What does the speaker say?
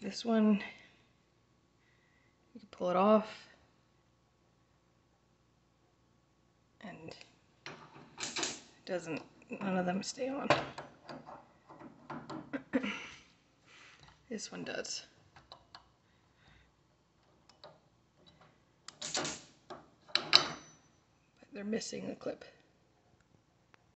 this one, you can pull it off. And it doesn't, none of them stay on. this one does. But they're missing the clip.